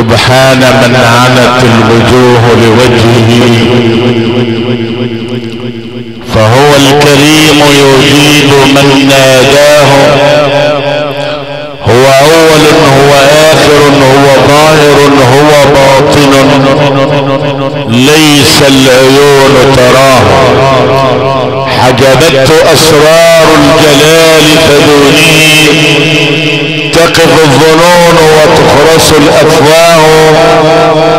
سبحان من عنت الوجوه لوجهه. فهو الكريم يجيب من ناداه هو أول هو آخر هو ظاهر هو باطن. ليس العيون تراه. حجبته أسرار الجلال فدوني تقف الظنون وتخرس الافواه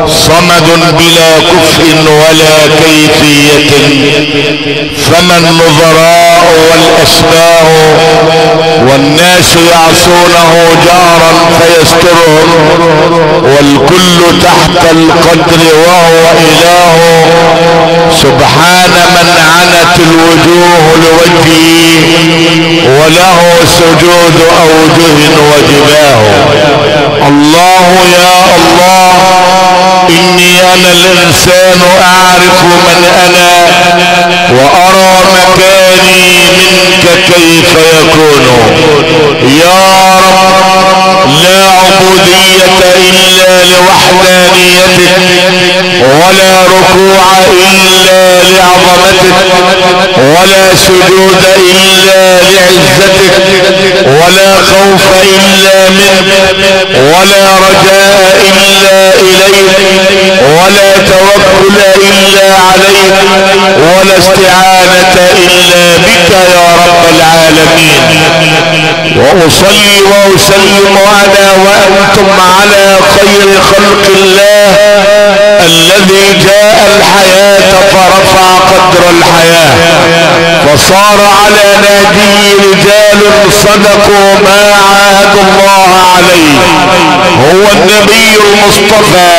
صمد بلا كفء ولا كيفية فما النظراء والاشباه والناس يعصونه جارا فيسترهم والكل تحت القدر وهو إله. سبحان من عنت الوجوه لوجهه وله سجود أوجه وجباه الله يا الله إني أنا الإنسان أعرف من أنا وأرى مكاني منك كيف يكون؟ يا رب لا عبودية إلا لوحدانيتك ولا ركوع إلا لعظمتك ولا سجود إلا لعزتك ولا خوف إلا منك ولا رجاء إلا إليك ولا توكل إلا عليك ولا استعانة إلا بك. يا رب العالمين. وأصلي وأسلم أنا وأنتم على خير خلق الله الذي جاء الحياة فرفع قدر الحياة. فصار على نادي رجال صدقوا ما عاهدوا الله. عليه. هو النبي المصطفى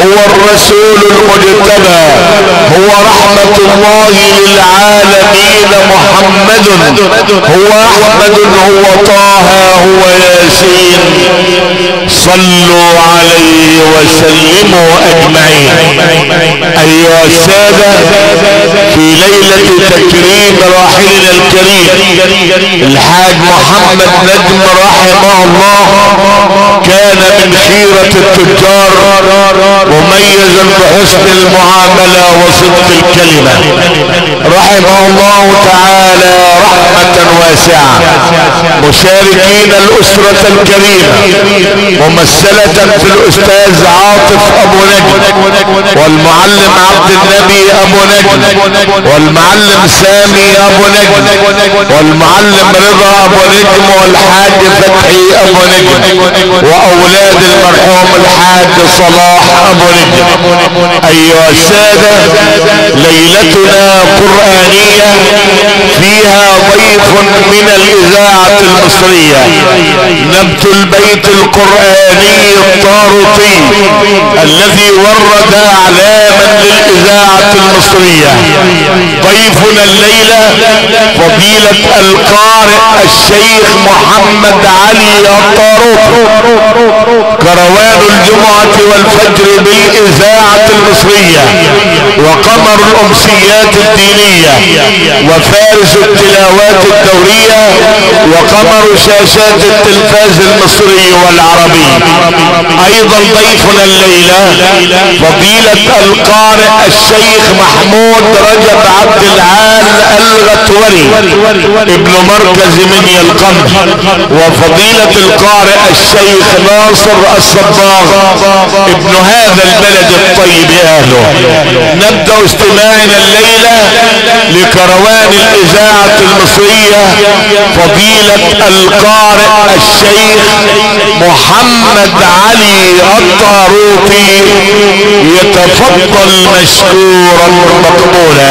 هو الرسول المجتبى هو رحمة الله للعالمين محمد. هو أحمد هو طه هو ياسين. صلوا عليه وسلموا أجمعين. أيها السادة في ليلة تكريم راحلنا الكريم الحاج محمد نجم رحمه الله كان من خيرة التجار مميزا بحسن المعاملة وصدق الكلمة. رحمه الله تعالى رحمة واسعة. مشاركين الأسرة الكريمة. ممثلة في الأستاذ عاطف أبو نجم. والمعلم عبد النبي أبو نجم. والمعلم سامي أبو نجم. والمعلم رضا أبو نجم والحاج فتحي أبو نجم. وأولاد المرحوم الحاج صلاح أبو نجم. أيها السادة ليلتنا قرآنية فيها ضيف من الإذاعة المصرية. نبت البيت القرآني الطارطي الذي ورد إعلاما للإذاعة المصرية. ضيفنا الليلة فضيلة القارئ الشيخ محمد علي الطاروطي كروان الجمعة والفجر بالإذاعة المصرية وقمر الأمسيات الدينية وفارس التلاوات الدورية وقمر شاشات التلفاز المصري والعربي. أيضا ضيفنا الليلة فضيلة القارئ الشيخ محمود رجب عبد العال الغتوري ابن مركز مني القمح وفضيلة القارئ الشيخ ناصر الصباغ ابن هذا البلد الطيب أهله. نبدأ استماعنا الليلة لكروان الإذاعة المصرية فضيلة القارئ الشيخ محمد علي الطاروطي يتفضل مشكورا مقبولا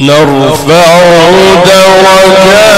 نرفع درجات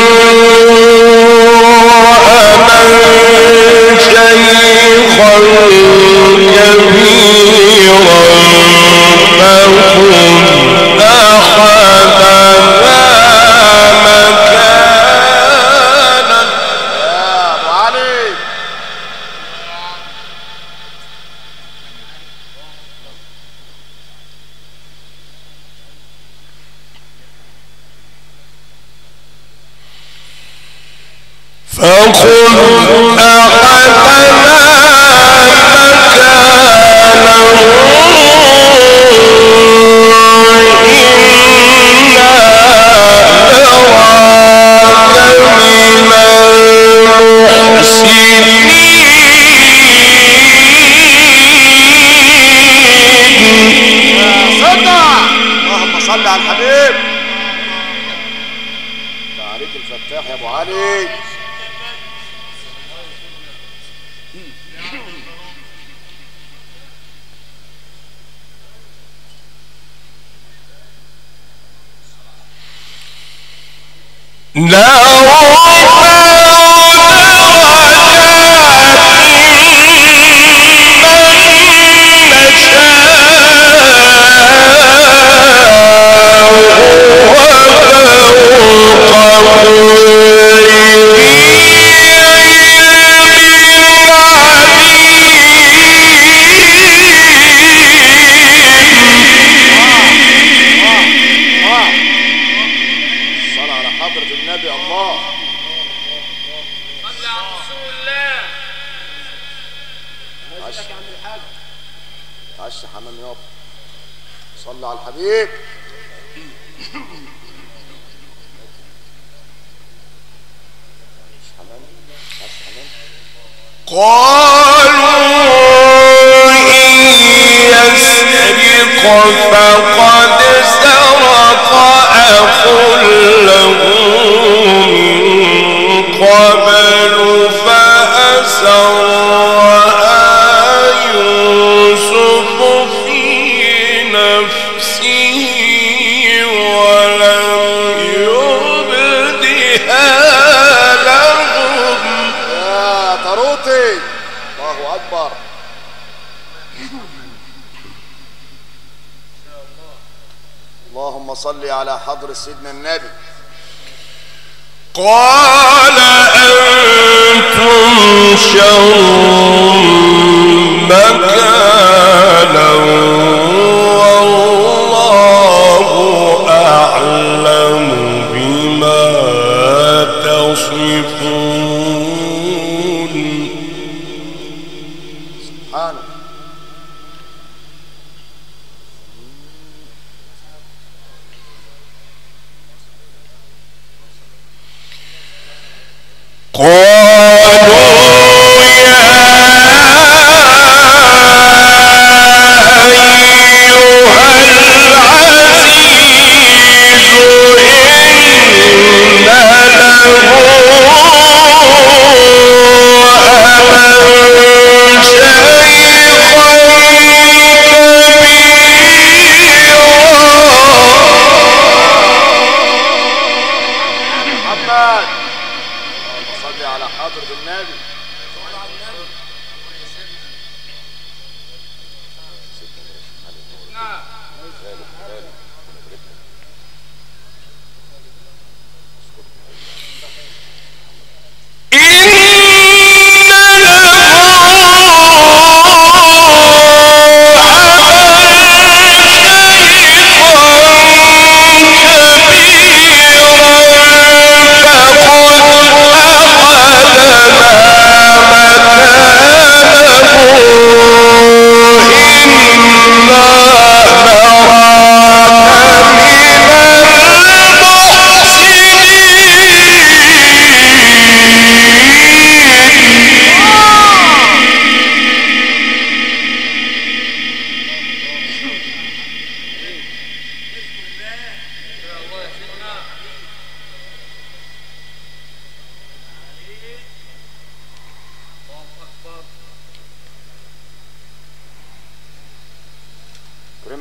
Música عليك الفتاح يا أبو علي. لا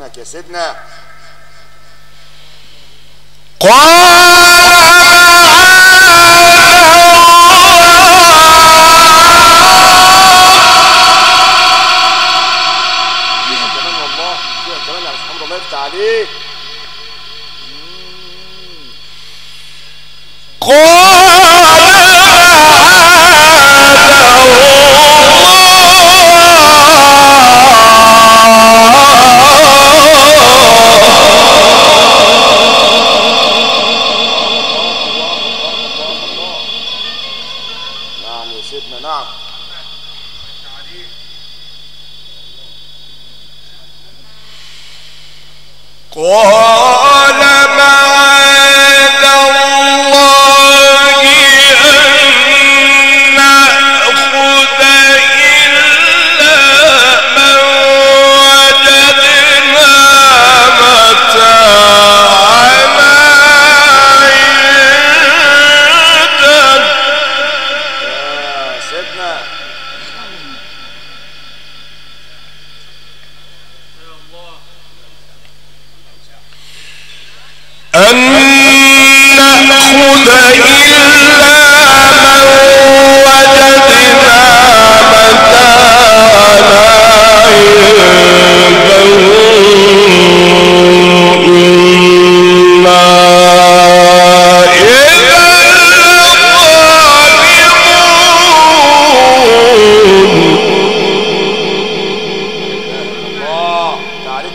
معاك يا سيدنا. قال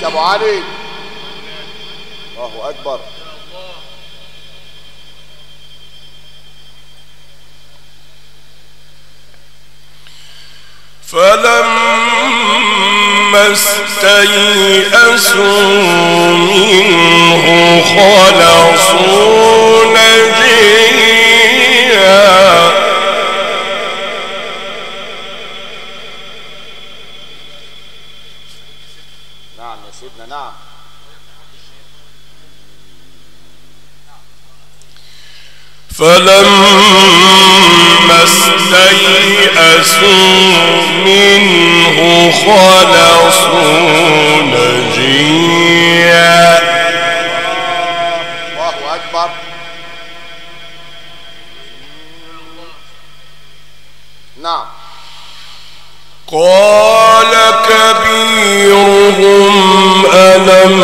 أبو علي. الله أكبر. فلما استيئسوا منه خلصوا نجيا. فلما استيئسوا منه خلصوا نجيا. الله أكبر. نعم. قال كبيرهم ألم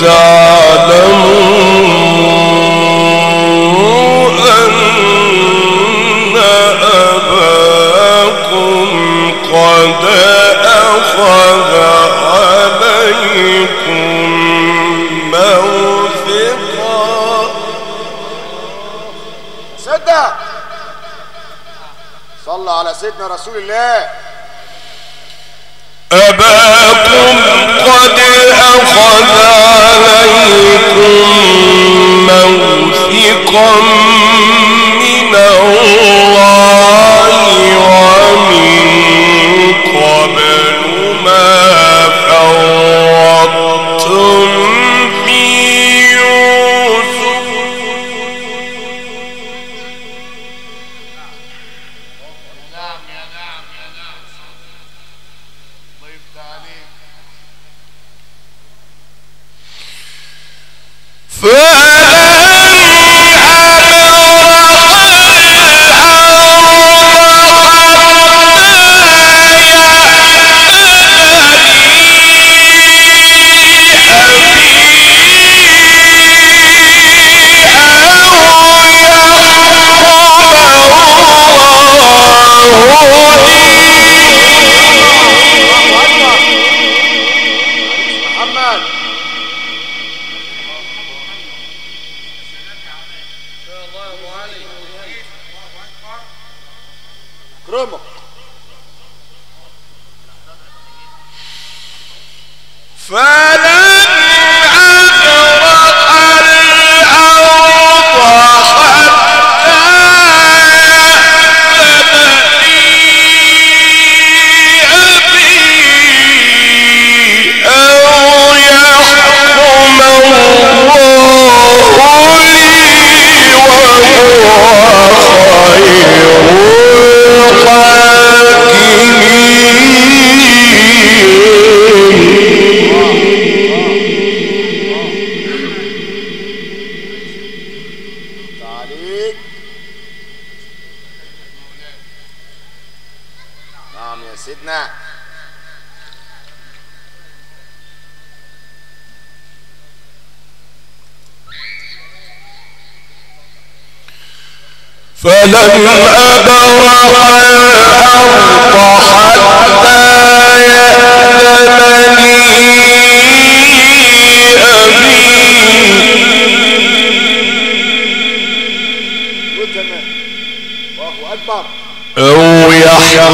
تعلمون قد أخذ عليكم موثقا. صلى على سيدنا رسول الله. أباكم قد أخذ عليكم موثقا من الله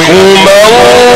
kumbawo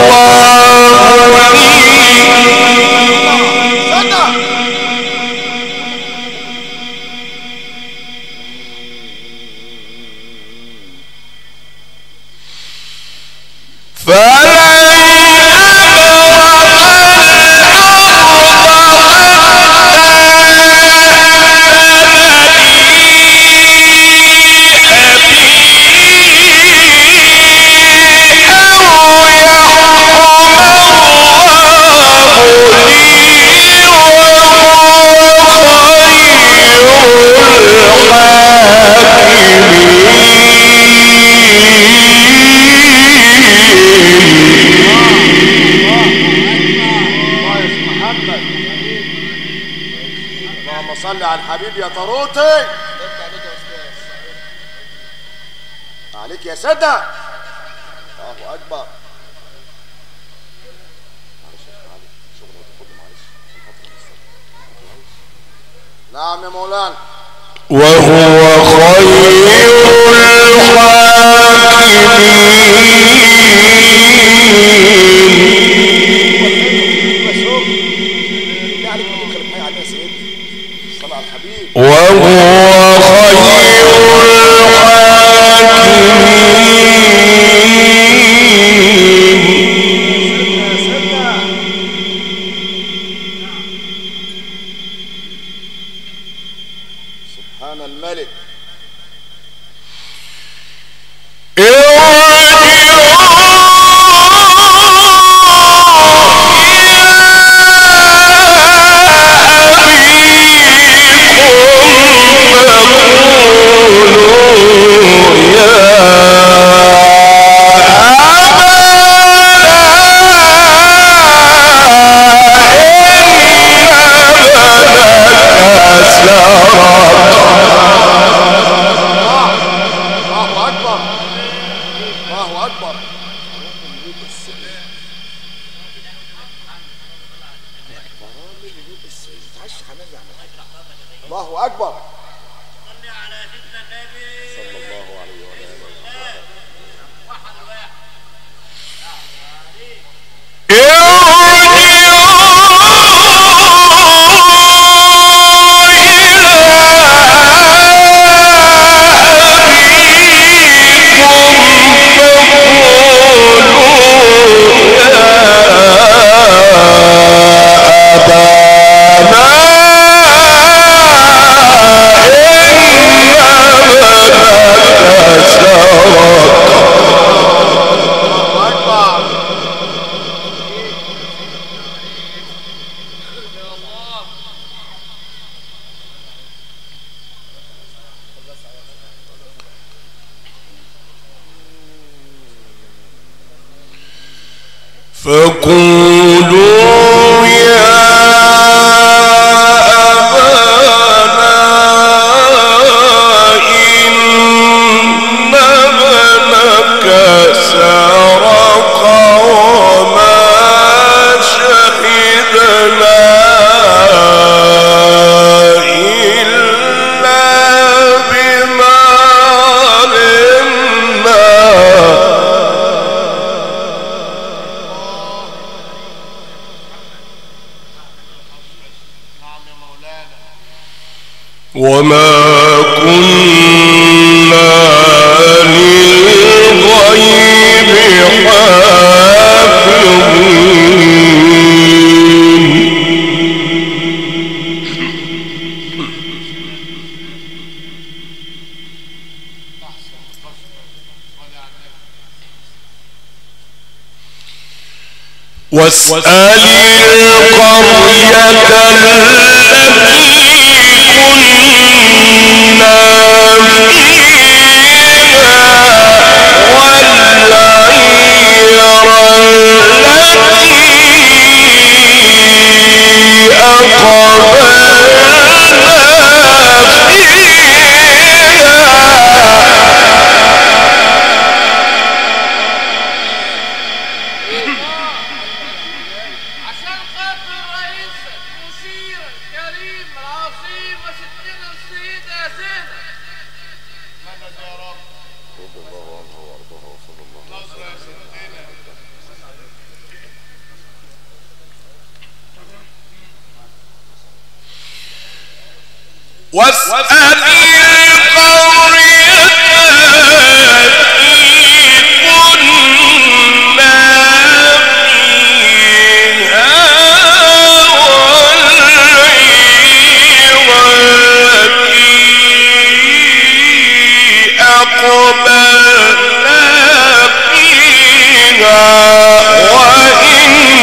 وما للغيب حافظين. واسأل القرية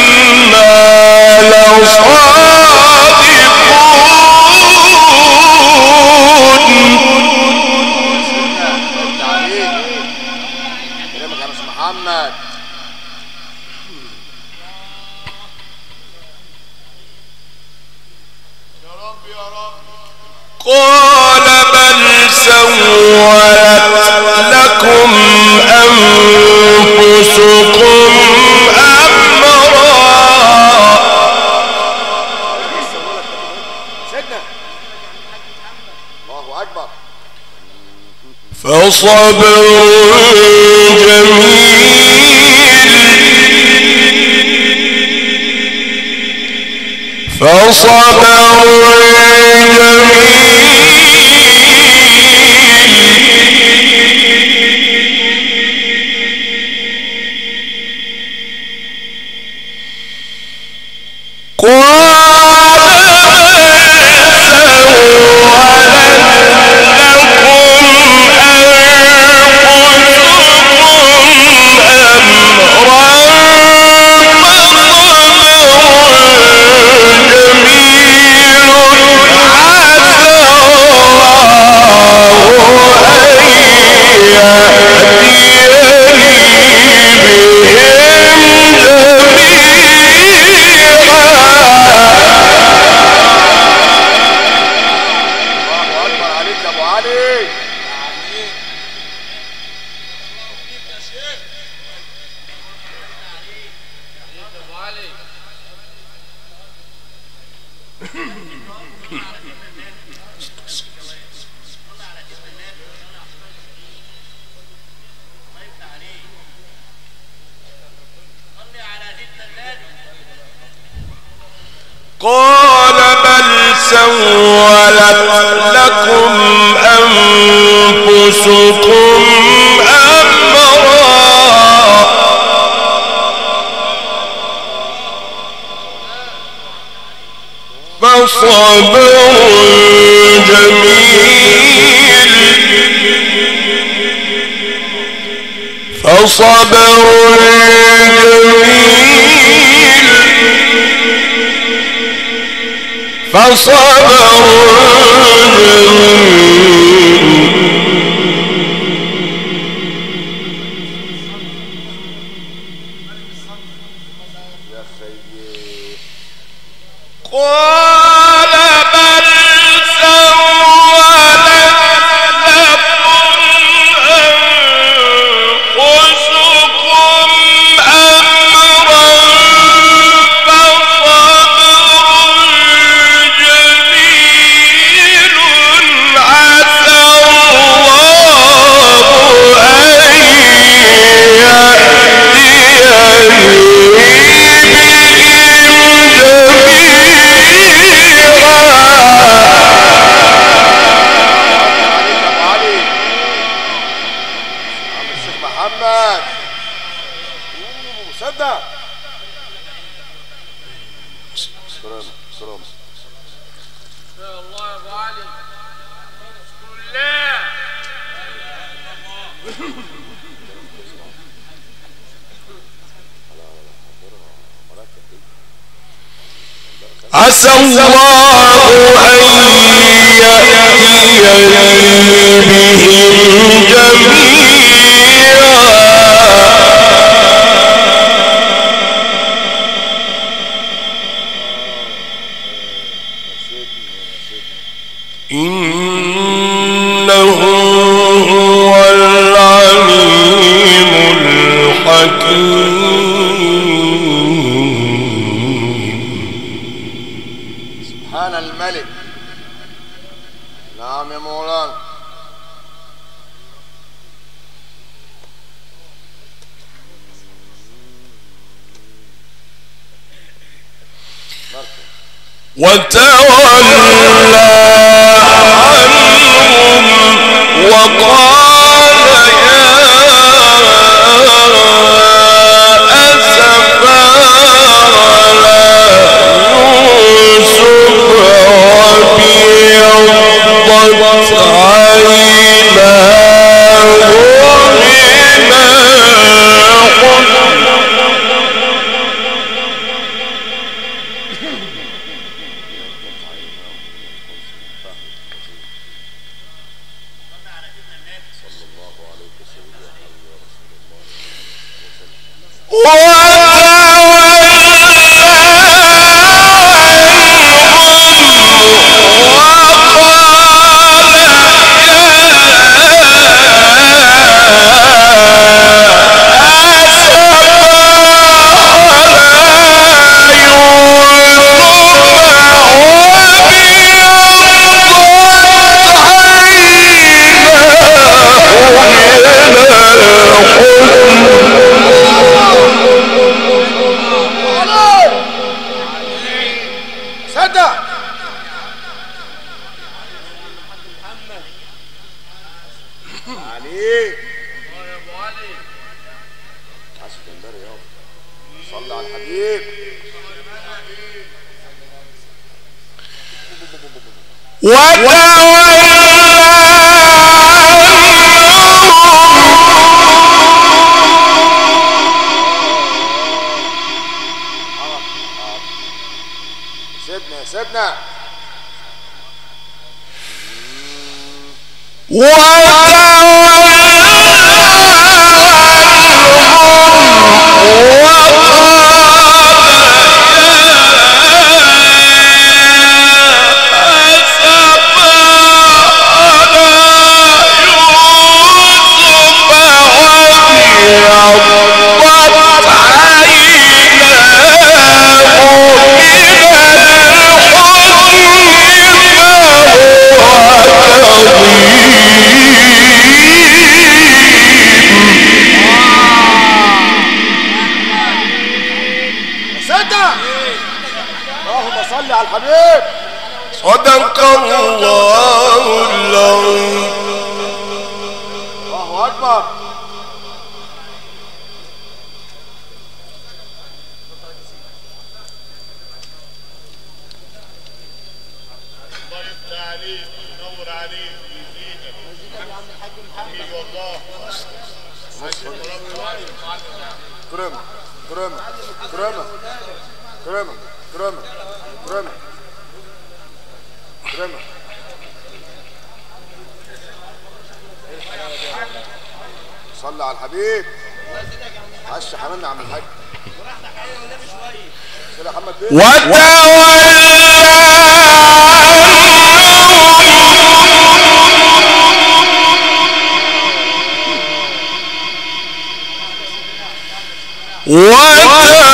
وإنا لصادقون فصبر جميل. فصبر جميل. قال بل سولت لكم أنفسكم فصبر جميل فصبر جميل عسى الله أن يأتي بهم جميعا. صلى على الحبيب. عش حملنا عم الحاج. وراح عليه ولا شوية سيدي محمد بيه وتولى وتولى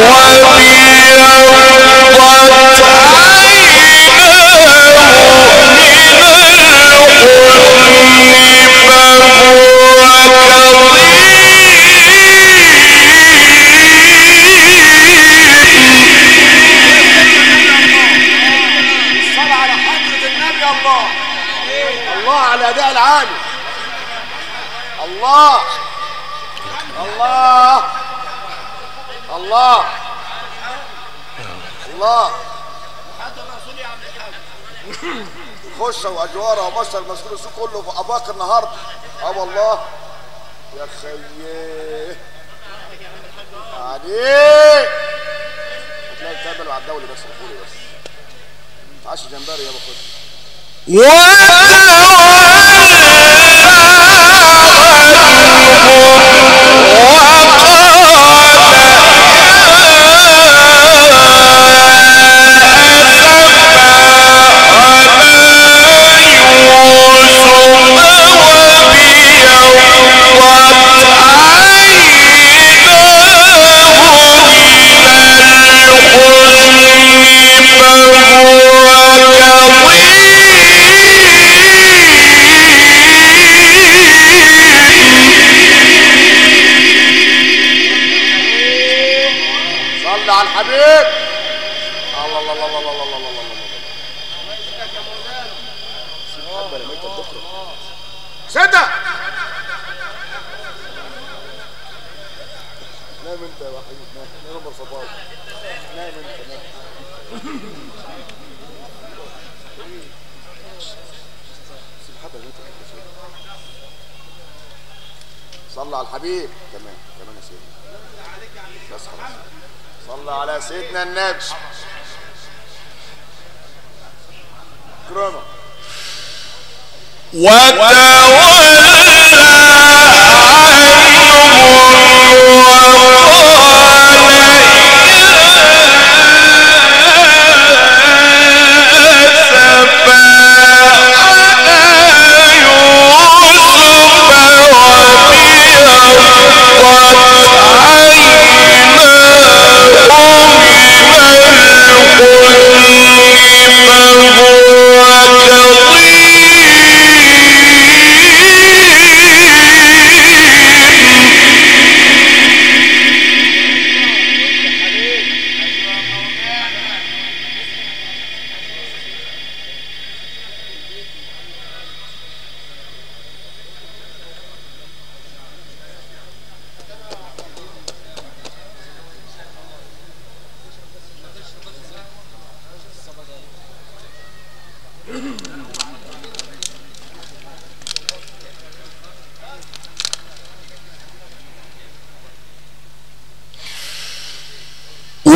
one خش وأجواره وبشر مسؤول السوق كله في اباق النهارده آه والله. يا خيه عليك هتلاقي الكامل على الدولي بس الفولي بس. عاش جمبري يابا خد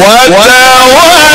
وتوكل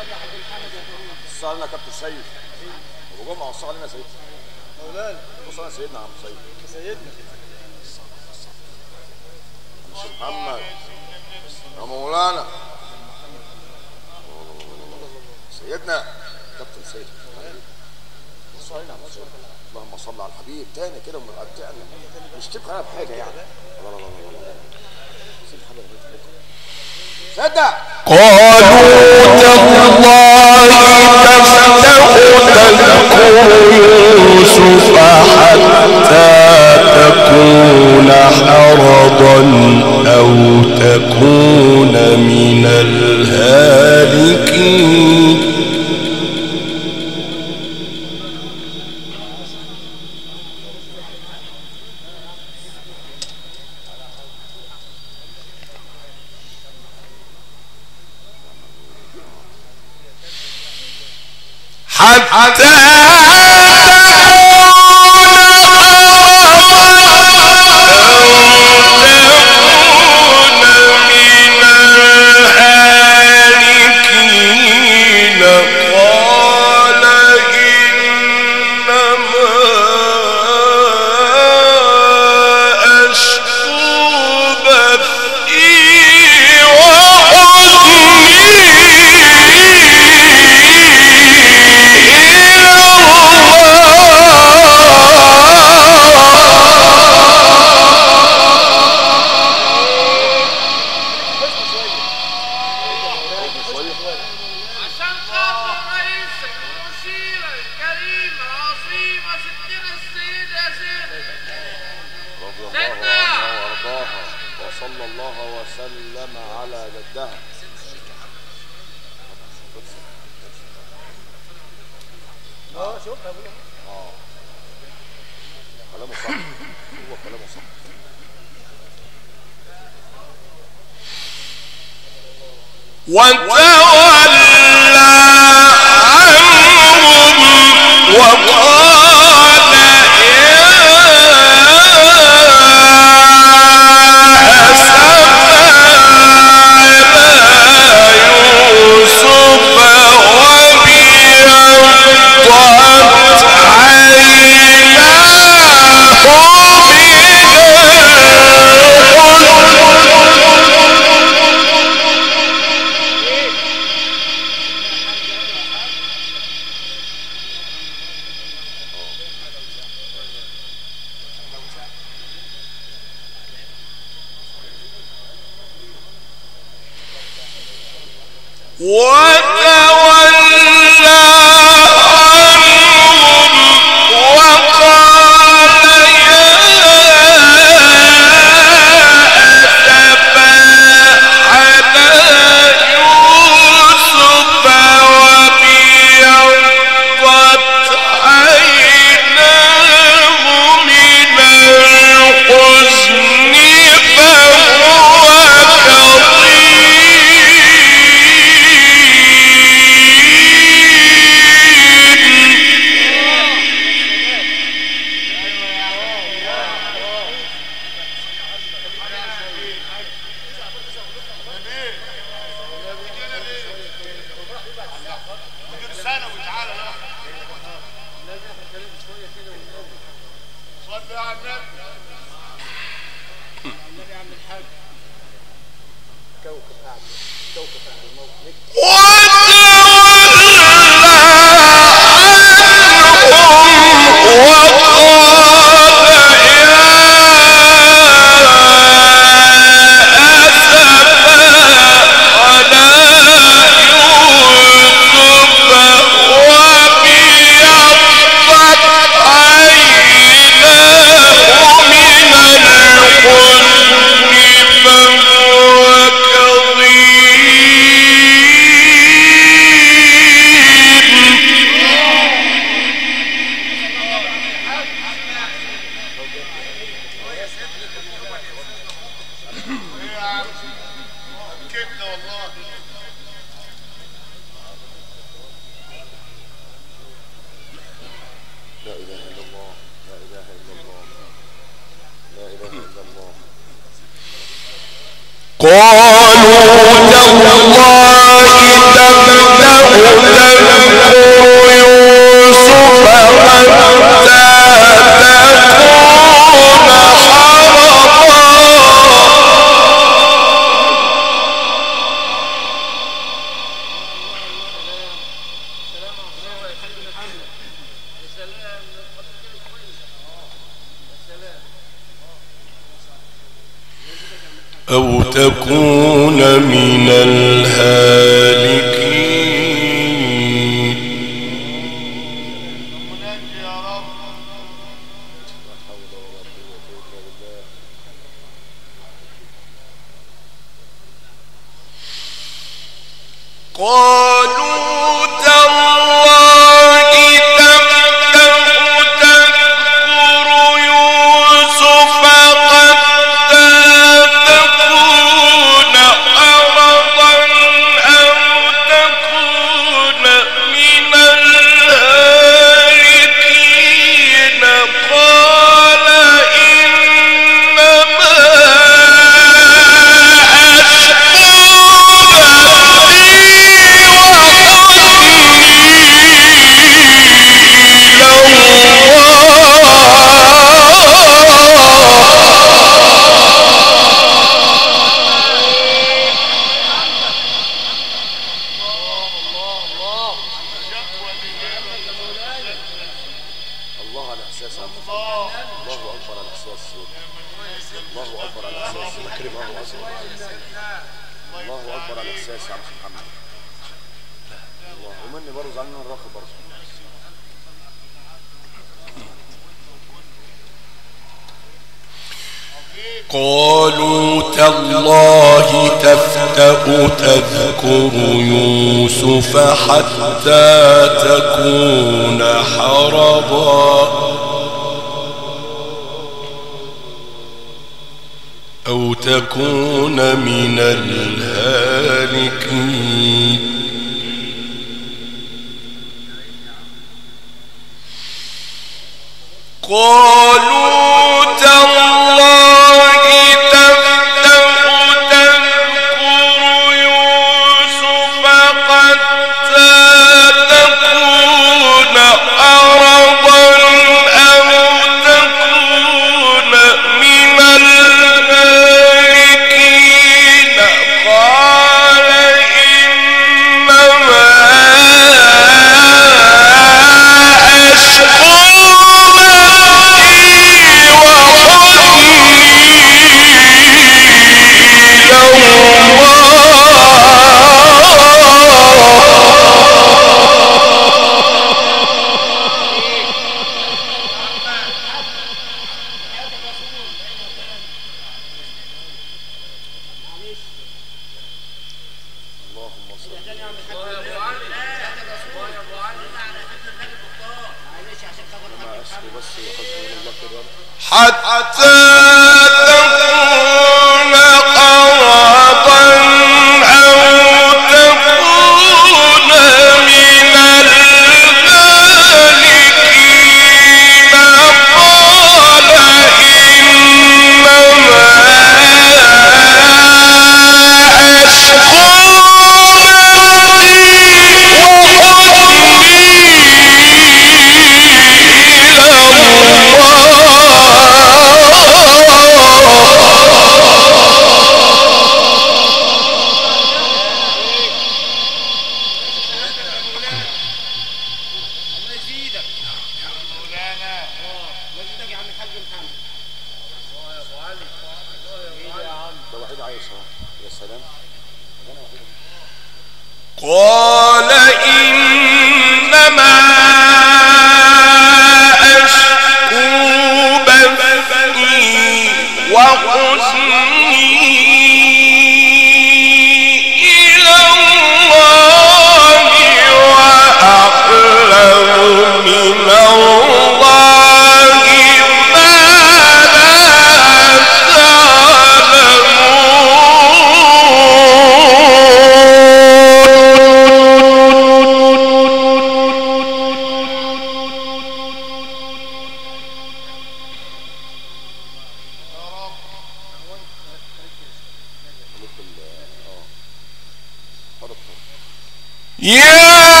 يا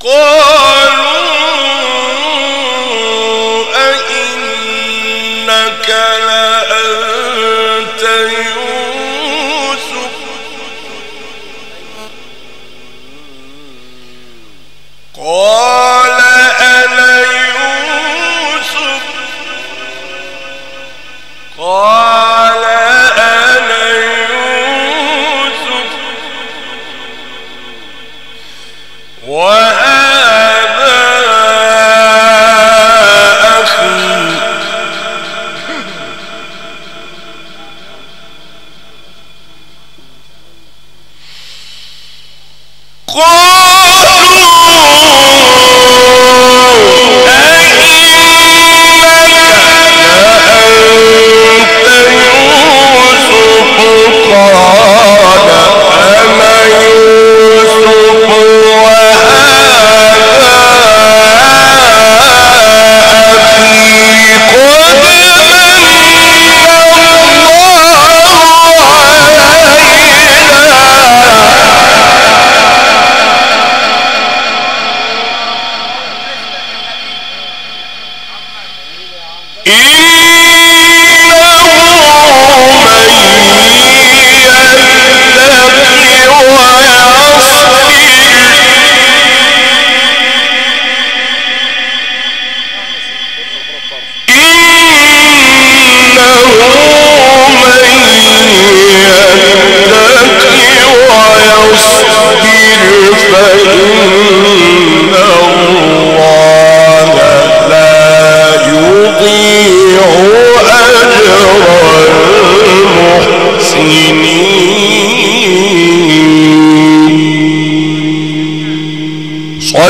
Go!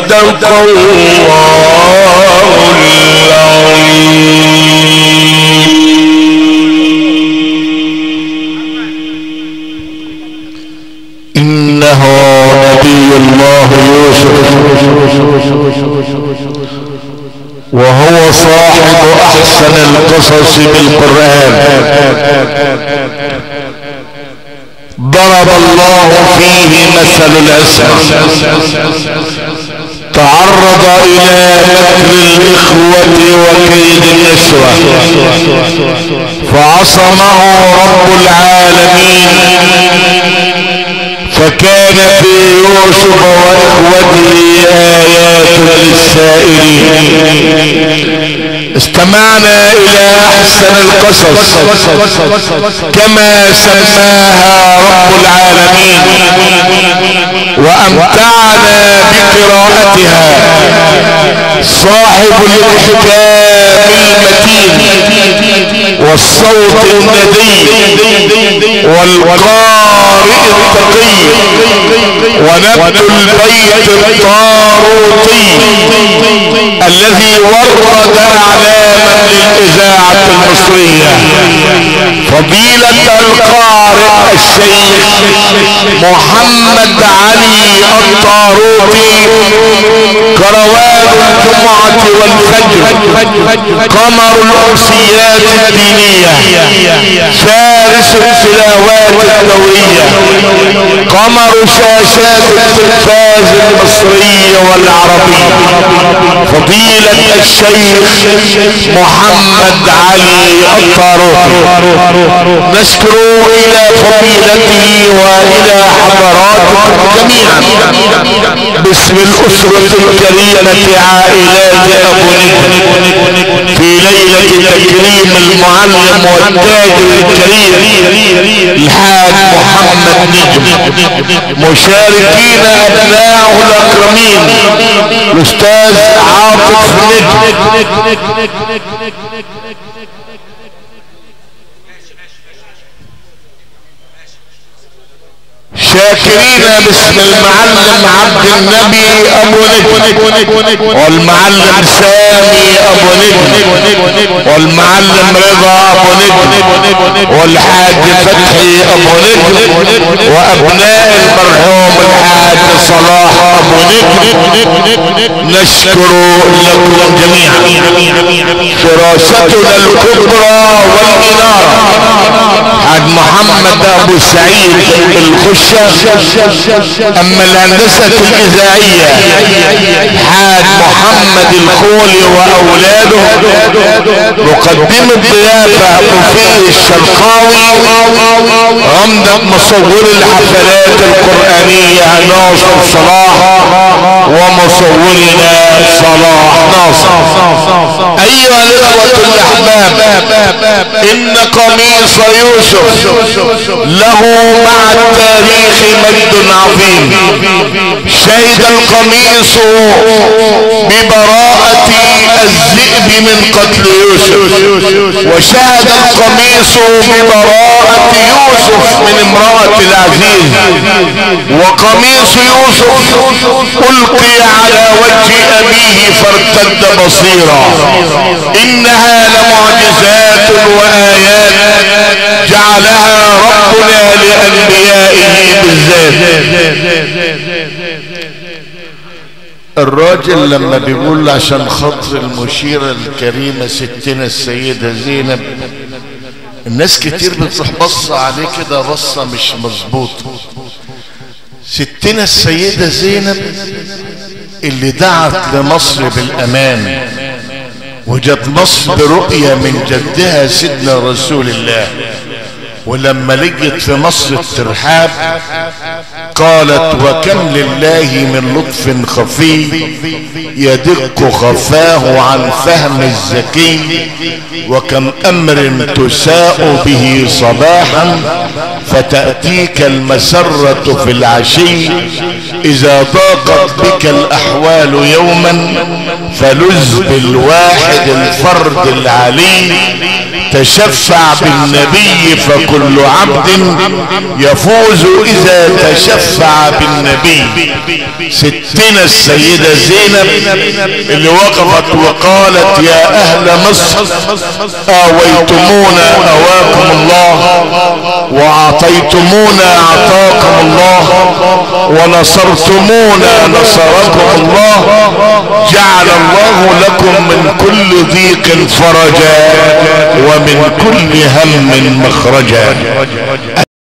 صدق الله العظيم. إنه نبي الله يوسف. وهو صاحب أحسن القصص بالقرآن. ضرب الله فيه مثل العصمة تعرض إلى مكر الإخوة وكيد النسوة فعصمه رب العالمين. فكان في يوسف وإخوته آيات للسائلين. استمعنا إلى أحسن القصص كما سماها رب العالمين وأمتعنا بقراءتها صاحب الاحكام المتين والصوت الندي والقارئ التقي ونبت البيت الطاروطي الذي ورد اعلاما للإذاعة المصرية. فضيلة القارئ الشيخ محمد علي الطاروطي كروان الجمعة والفجر قمر الامسيات الدينية فارس التلاوات الدوريه قمر شاشات التلفاز المصري والعربي فضيلة الشيخ محمد علي الطاروطي نشكر إلى فضيلته وإلى حضراتكم جميعا. باسم الأسرة الكريمة عائلات أبو في ليلة تكريم المعلم والتاجر الكريم الحاج محمد نجم. مشاركين ابناءه الأكرمين. الاستاذ عاطف نجم شاكرين باسم المعلم عبد النبي أبو نجم. والمعلم سامي أبو نجم. والمعلم رضا أبو نجم. والحاج فتحي أبو نجم. وأبناء المرحوم الحاج صلاح أبو نجم. نشكر لكم جميعا. فراستنا الكبرى والاناره حاج محمد أبو سعيد الخشة أما الهندسة الإذاعية حاج محمد الخولي وأولاده مقدم الضيافة مفيد الشرقاوي عمدة مصور الحفلات القرآنية ناصر صلاح ومصورنا صلاح ناصر. أيها الإخوة الأحباب إن قميص يوسف له مع التاريخ مجد عظيم شهد القميص ببراءة الذئب من قتل يوسف. وشهد القميص ببراءة يوسف من امرأة العزيز. وقميص يوسف ألقي على وجه أبيه فارتد بصيرا. إنها لمعجزات وآيات جعلها ربنا لأنبيائه بالذات. الراجل لما بيقول عشان خاطر المشيرة الكريمة ستنا السيدة زينب الناس كتير بتروح بص عليه كده بصة مش مظبوط ستنا السيدة زينب اللي دعت لمصر بالامان وجت مصر برؤية من جدها سيدنا رسول الله ولما لقيت في مصر الترحاب قالت وكم لله من لطف خفي يدق خفاه عن فهم الذكي وكم أمر تساء به صباحا فتأتيك المسرة في العشي إذا ضاقت بك الأحوال يوما فلز بالواحد الفرد العلي. تشفع بالنبي فكل عبد يفوز إذا تشفع بالنبي. ستنا السيدة زينب اللي وقفت وقالت يا أهل مصر آويتمونا أواكم الله وأعطيتمونا أعطاكم الله ونصرتمونا نصركم الله جعل الله لكم من كل ضيق فرجا. ومن كل هم مخرجا.